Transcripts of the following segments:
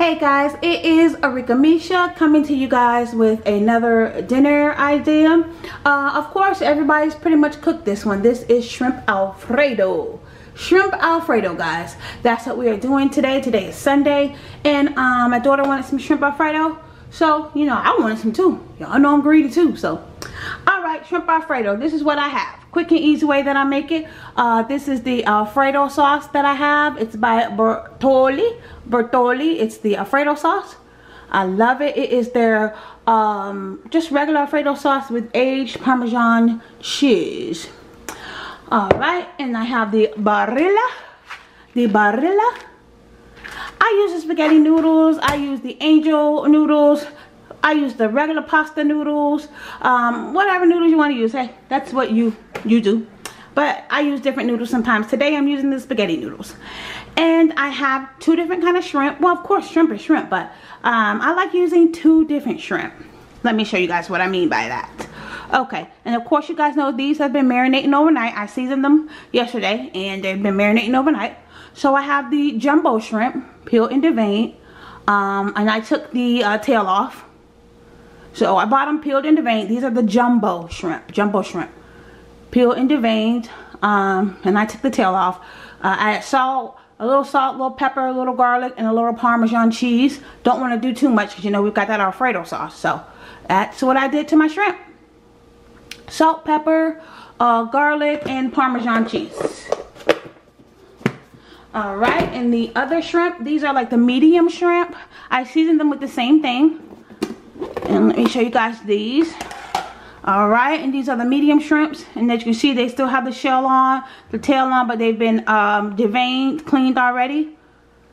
Hey guys, it is Arickamisha coming to you guys with another dinner idea. Uh, of course, everybody's pretty much cooked this one. This is shrimp alfredo. Shrimp alfredo, guys. That's what we are doing today. Today is Sunday, and um, my daughter wanted some shrimp alfredo. So, you know, I wanted some too. Y'all know I'm greedy too, so. All right, shrimp alfredo. This is what I have quick and easy way that I make it. Uh, this is the Alfredo sauce that I have. It's by Bertolli. Bertolli. It's the Alfredo sauce. I love it. It is their um, just regular Alfredo sauce with aged Parmesan cheese. Alright, and I have the Barilla. The Barilla. I use the spaghetti noodles. I use the angel noodles. I use the regular pasta noodles. Um, whatever noodles you want to use. Hey, that's what you, you do. But I use different noodles sometimes. Today I'm using the spaghetti noodles. And I have two different kind of shrimp. Well, of course, shrimp is shrimp. But um, I like using two different shrimp. Let me show you guys what I mean by that. Okay, and of course you guys know these have been marinating overnight. I seasoned them yesterday and they've been marinating overnight. So I have the jumbo shrimp, peeled and deveined. Um, and I took the uh, tail off. So I bought them peeled and deveined. These are the jumbo shrimp, jumbo shrimp. Peeled and deveined. Um, and I took the tail off. Uh, I had salt, a little salt, a little pepper, a little garlic, and a little Parmesan cheese. Don't want to do too much because you know we've got that Alfredo sauce. So that's what I did to my shrimp. Salt, pepper, uh, garlic, and Parmesan cheese. Alright, and the other shrimp, these are like the medium shrimp. I seasoned them with the same thing. And let me show you guys these. Alright, and these are the medium shrimps. And as you can see, they still have the shell on, the tail on, but they've been um, deveined, cleaned already.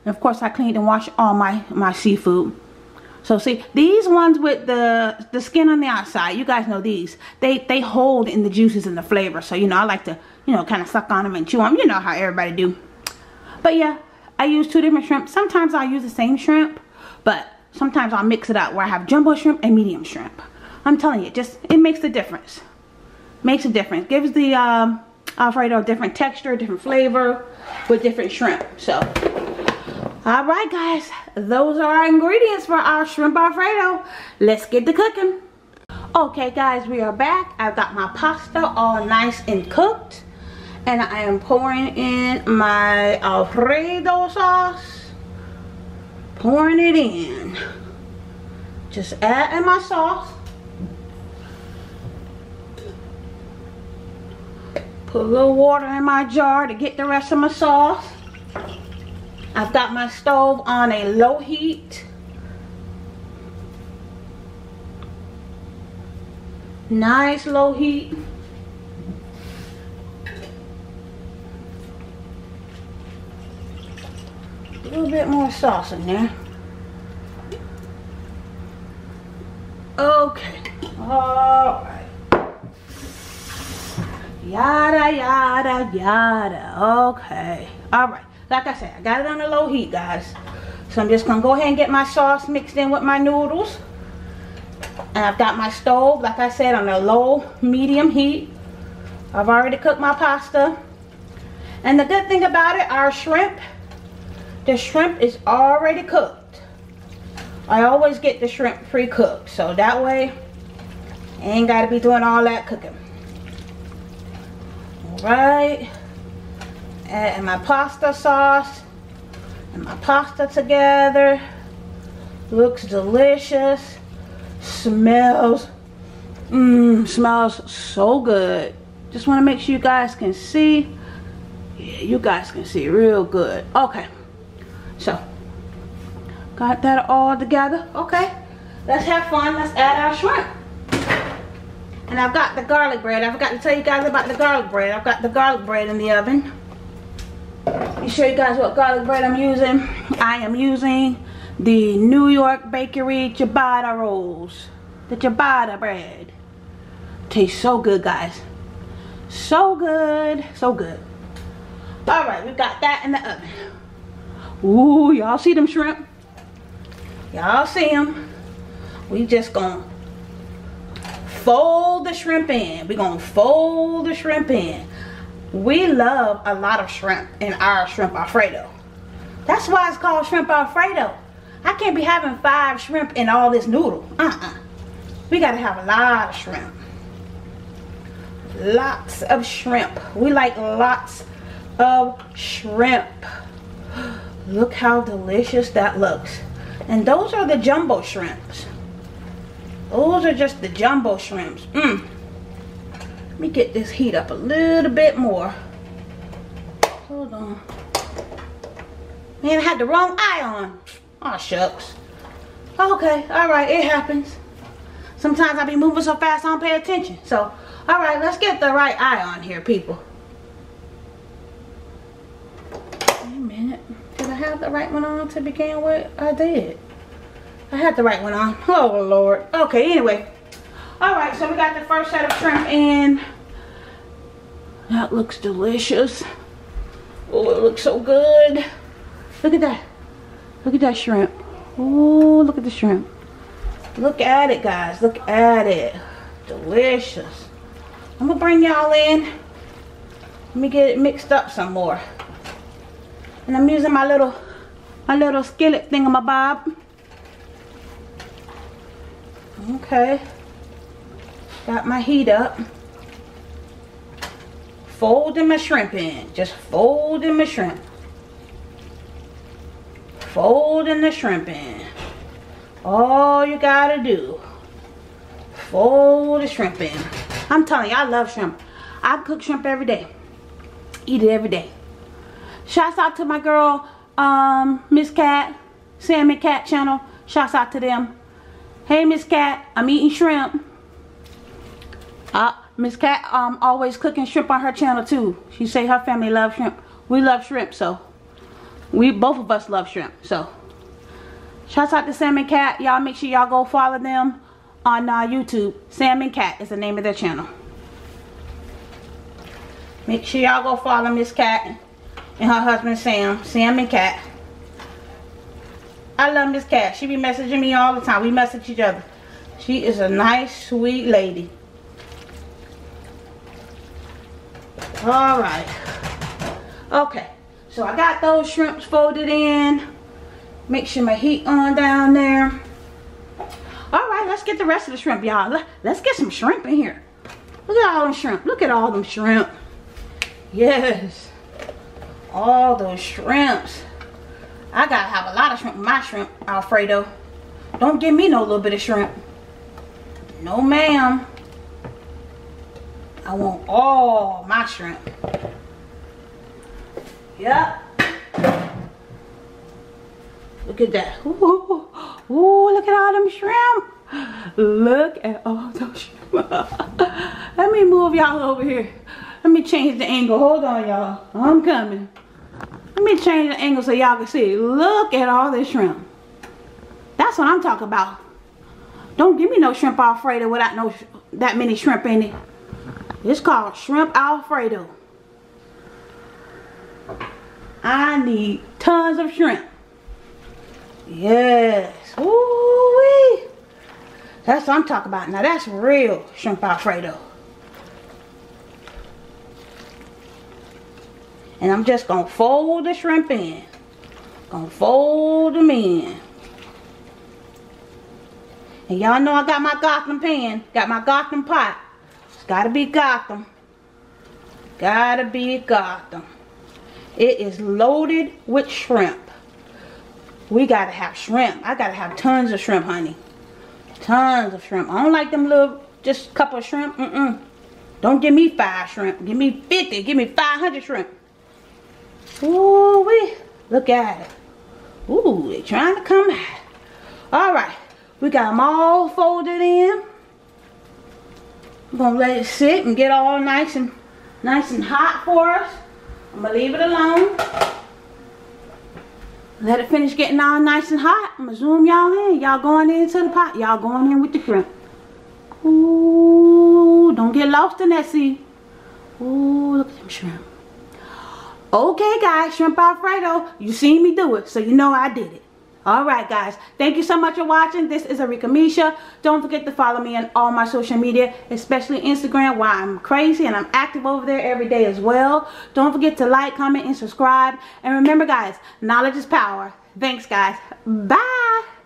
And of course, I cleaned and washed all my, my seafood. So see, these ones with the the skin on the outside, you guys know these. They they hold in the juices and the flavor. So, you know, I like to, you know, kind of suck on them and chew them. You know how everybody do. But yeah, I use two different shrimp. Sometimes I'll use the same shrimp, but sometimes I'll mix it up where I have jumbo shrimp and medium shrimp. I'm telling you, just it makes a difference. Makes a difference. Gives the um, Alfredo a different texture, different flavor with different shrimp. So, all right, guys, those are our ingredients for our shrimp Alfredo. Let's get to cooking. Okay, guys, we are back. I've got my pasta all nice and cooked. And I am pouring in my Alfredo sauce. Pouring it in. Just adding my sauce. Put a little water in my jar to get the rest of my sauce. I've got my stove on a low heat. Nice low heat. A little bit more sauce in there. Okay. Alright. Yada, yada, yada. Okay. Alright. Like I said, I got it on a low heat, guys. So I'm just going to go ahead and get my sauce mixed in with my noodles. And I've got my stove, like I said, on a low, medium heat. I've already cooked my pasta. And the good thing about it, our shrimp the shrimp is already cooked. I always get the shrimp pre-cooked. So that way, ain't got to be doing all that cooking. Alright. And my pasta sauce. And my pasta together. Looks delicious. Smells. Mmm, smells so good. Just want to make sure you guys can see. Yeah, you guys can see real good. Okay. So, got that all together. Okay, let's have fun. Let's add our shrimp. And I've got the garlic bread. I forgot to tell you guys about the garlic bread. I've got the garlic bread in the oven. Let me show you guys what garlic bread I'm using. I am using the New York Bakery ciabatta rolls. The ciabatta bread. Tastes so good, guys. So good. So good. Alright, we've got that in the oven. Ooh, y'all see them shrimp? Y'all see them? We just gonna fold the shrimp in. we gonna fold the shrimp in. We love a lot of shrimp in our shrimp alfredo. That's why it's called shrimp alfredo. I can't be having five shrimp in all this noodle. Uh-uh. We gotta have a lot of shrimp. Lots of shrimp. We like lots of shrimp. Look how delicious that looks. And those are the jumbo shrimps. Those are just the jumbo shrimps. Mmm. Let me get this heat up a little bit more. Hold on. Man, I had the wrong eye on. Oh, shucks. Okay, all right, it happens. Sometimes I be moving so fast I don't pay attention. So, all right, let's get the right eye on here, people. Wait a minute. Did I have the right one on to begin with? I did. I had the right one on. Oh, Lord. Okay, anyway. All right, so we got the first set of shrimp in. That looks delicious. Oh, it looks so good. Look at that. Look at that shrimp. Oh, look at the shrimp. Look at it, guys. Look at it. Delicious. I'm going to bring y'all in. Let me get it mixed up some more. And I'm using my little, my little skillet thingamabob. Okay. Got my heat up. Folding my shrimp in. Just folding my shrimp. Folding the shrimp in. All you gotta do. Fold the shrimp in. I'm telling you, I love shrimp. I cook shrimp every day. Eat it every day. Shouts out to my girl, um, Miss Cat, Sam and Cat channel. Shouts out to them. Hey, Miss Cat, I'm eating shrimp. Uh, Miss Cat um always cooking shrimp on her channel too. She say her family loves shrimp. We love shrimp, so we both of us love shrimp. So shouts out to Sam and Cat. Y'all make sure y'all go follow them on uh, YouTube. and Cat is the name of their channel. Make sure y'all go follow Miss Cat and her husband Sam. Sam and Cat. I love Miss Cat. She be messaging me all the time. We message each other. She is a nice, sweet lady. All right. Okay. So I got those shrimps folded in. Make sure my heat on down there. All right, let's get the rest of the shrimp, y'all. Let's get some shrimp in here. Look at all them shrimp. Look at all them shrimp. Yes. All those shrimps. I gotta have a lot of shrimp my shrimp, Alfredo. Don't give me no little bit of shrimp. No, ma'am. I want all my shrimp. Yep. Look at that. Ooh, ooh, look at all them shrimp. Look at all those shrimp. Let me move y'all over here. Let me change the angle. Hold on, y'all. I'm coming. Let me change the angle so y'all can see. Look at all this shrimp. That's what I'm talking about. Don't give me no shrimp alfredo without no that many shrimp in it. It's called shrimp alfredo. I need tons of shrimp. Yes. Ooh wee. That's what I'm talking about. Now that's real shrimp alfredo. And I'm just going to fold the shrimp in. Gonna fold them in. And y'all know I got my Gotham pan. Got my Gotham pot. It's gotta be Gotham. Gotta be Gotham. It is loaded with shrimp. We gotta have shrimp. I gotta have tons of shrimp, honey. Tons of shrimp. I don't like them little, just a couple of shrimp. Mm-mm. Don't give me five shrimp. Give me 50. Give me 500 shrimp. Ooh, we look at it. Ooh, they trying to come out. All right, we got them all folded in. I'm gonna let it sit and get all nice and nice and hot for us. I'm gonna leave it alone. Let it finish getting all nice and hot. I'm gonna zoom y'all in. Y'all going into the pot. Y'all going in with the shrimp. Ooh, don't get lost in that sea. Ooh, look at them shrimp. Okay, guys, shrimp alfredo. You seen me do it, so you know I did it. All right, guys. Thank you so much for watching. This is Arickamisha. Don't forget to follow me on all my social media, especially Instagram, where I'm crazy and I'm active over there every day as well. Don't forget to like, comment, and subscribe. And remember, guys, knowledge is power. Thanks, guys. Bye.